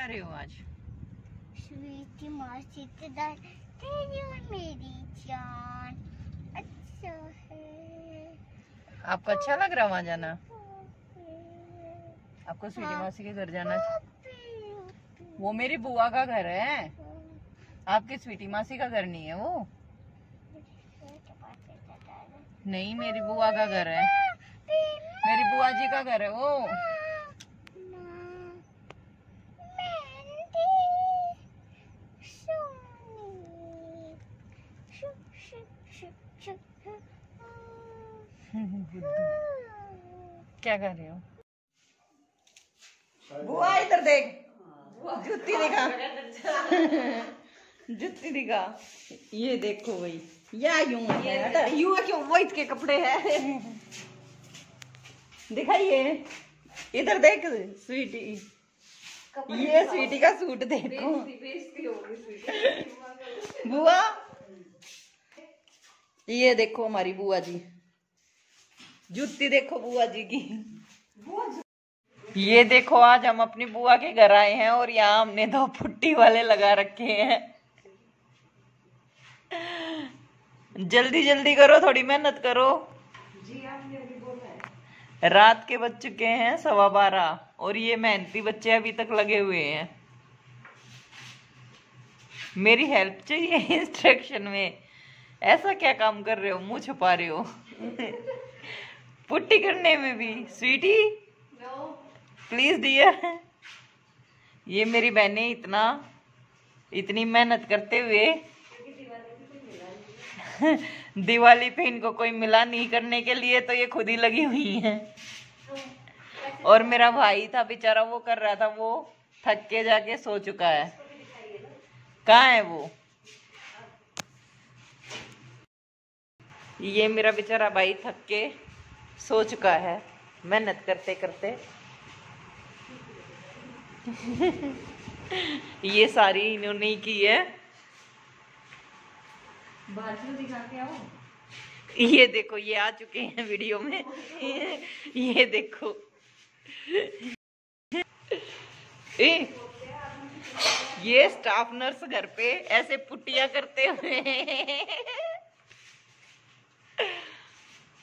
जा रहे हो आज स्वीटी मासी के दाल तेरी और मेरी जान अच्छा है आपको अच्छा लग रहा वहाँ जाना आपको स्वीटी मासी के घर जाना वो मेरी बुआ का घर है आपकी स्वीटी मासी का घर नहीं है वो नहीं मेरी बुआ का घर है मेरी बुआ जी का घर है वो क्या कर रहे हो? बुआ इधर देख। जुत्ती दिखा। जुत्ती दिखा। ये देखो भाई या यूँ है। यूँ है क्यों वो इसके कपड़े है। दिखाइए। इधर देख स्वीटी। ये स्वीटी का सूट देखो। बुआ ये देखो हमारी बुआ जी। जूती देखो बुआ जी की। ये देखो आज हम अपनी बुआ के घर आए हैं और यहाँ हमने दो पुट्टी वाले लगा रखे हैं। जल्दी जल्दी करो थोड़ी मेहनत करो। रात के बज चुके हैं सवा बारह और ये मेहनती बच्चे अभी तक लगे हुए हैं। मेरी हेल्प चाहिए इंस्ट्रक्शन में। ऐसा क्या काम कर रहे हो? मुँह छुपा रहे हो। पुट्टी करने में भी। स्वीटी? प्लीज़ डियर ये मेरी बहनें इतना इतनी मेहनत करते हुए दिवाली पे इनको कोई मिला नहीं करने के लिए तो ये खुद ही लगी हुई हैं। और मेरा भाई था बेचारा वो कर रहा था वो थक के जाके सो चुका है। कहाँ है वो? ये मेरा बेचारा भाई थक के सो चुका है। मेहनत करते करते। ये सारी इन्होंने ही की है। ये देखो ये आ चुके हैं वीडियो में। ये देखो। ए, ये स्टाफ नर्स घर पे ऐसे पुट्टिया करते हुए।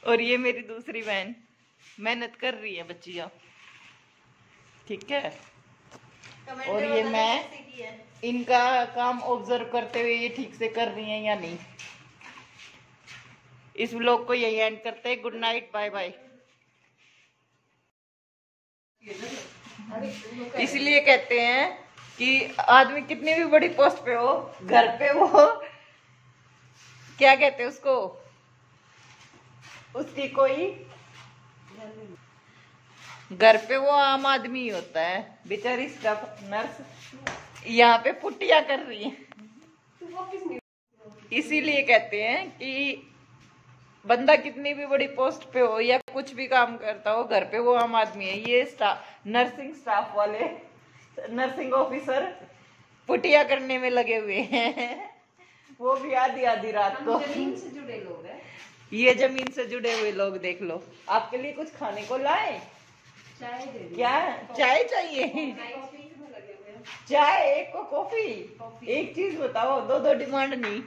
और ये मेरी दूसरी बहन। मेहनत कर रही है बच्चिया। ठीक है? और ये मैं इनका काम ऑब्ज़र्व करते हुए ये ठीक से कर रही है या नहीं। इस व्लॉग को यही एंड करते हैं। गुड नाइट बाय बाय इसलिए कहते हैं कि आदमी कितनी भी बड़ी पोस्ट पे हो घर पे वो क्या कहते हैं उसको? उसकी कोई घर पे वो आम आदमी ही होता है। बेचारी स्टाफ नर्स यहाँ पे पुटिया कर रही है। इसीलिए कहते हैं कि बंदा कितनी भी बड़ी पोस्ट पे हो या कुछ भी काम करता हो घर पे वो आम आदमी है। ये स्टाफ नर्सिंग स्टाफ वाले नर्सिंग ऑफिसर पुटिया करने में लगे हुए हैं। वो भी आधी आधी रात को। ज़मीन से जुड़े लोग हैं। ये ज़मीन से जुड़े हुए लोग देख लो। आपके लिए कुछ खाने को लाए? चाय दे क्या? चाय चाहिए? चाय एक को कॉफ़ी। एक चीज़ बताओ दो दो डिमांड नहीं।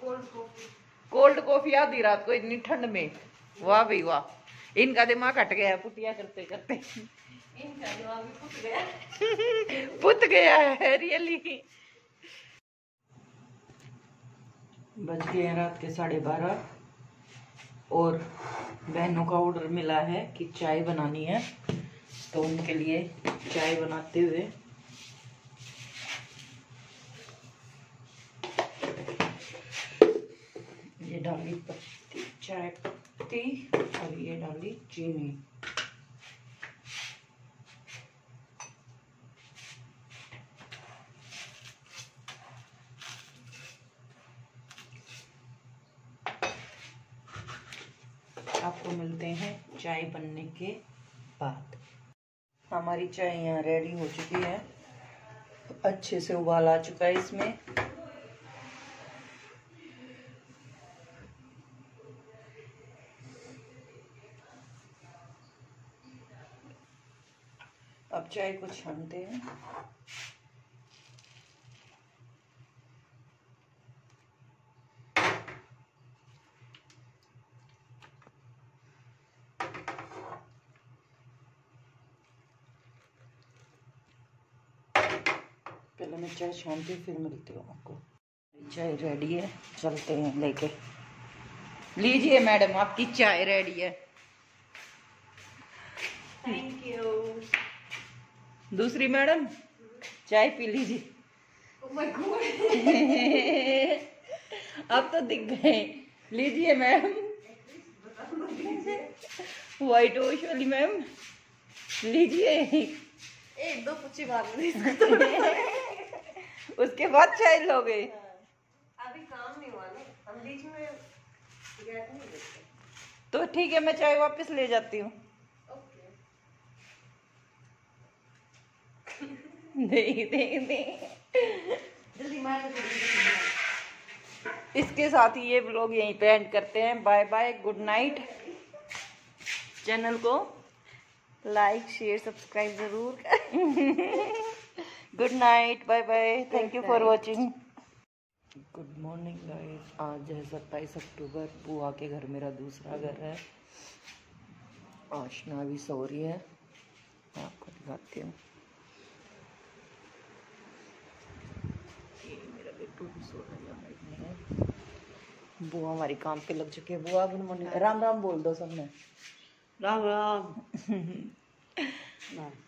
कोल्ड कॉफ़ी कोल्ड कॉफ़ी आधी रात को इतनी ठंड में। वाह भाई वाह। इनका दिमाग हट गया है पुटिया करते करते। इनका दिमाग गया। पुत गया है रियली बज गए हैं रात के साढ़े बारह। और बहनों का ऑर्डर मिला है कि चाय बनानी है तो उनके लिए चाय बनाते हुए। ये डाली पत्ती, चाय पत्ती और ये डाली चीनी। आपको मिलते हैं चाय बनने के बाद। हमारी चाय यहाँ रेडी हो चुकी है। अच्छे से उबाल आ चुका है इसमें। अब चाय को छानते हैं। पहले मैं चाय छानती हूँ फिर मिलती हूँ आपको। चाय रेडी है चलते हैं लेके। लीजिए मैडम आपकी चाय रेडी है। थैंक यू दूसरी मैडम चाय पी लीजिए। अब तो दिख गए। लीजिए मैम। व्हाइट वॉश वाली मैम लीजिए। एक दो दी उसके बाद चाय लोगे अभी काम नहीं हुआ ना। हम बीच में गैप नहीं देते तो ठीक है मैं चाय वापस ले जाती हूँ। नहीं नहीं नहीं। जल्दी मार दो। इसके साथ ही ये ब्लॉग यहीं पे एंड करते हैं। Bye bye good night channel को लाइक शेयर सब्सक्राइब ज़रूर। Good night bye bye thank you for watching good morning guys आज है सत्ताईस अक्टूबर। बुआ के घर मेरा दूसरा घर है। आशना भी सो रही है। मैं आपको दिखाती हूँ। मेरा बिट्टू भी सो रहा है लाइट नहीं है। बुआ हमारी काम पे लग चुकी है। बुआ गुड मॉर्निंग राम राम बोल दो सबने राम राम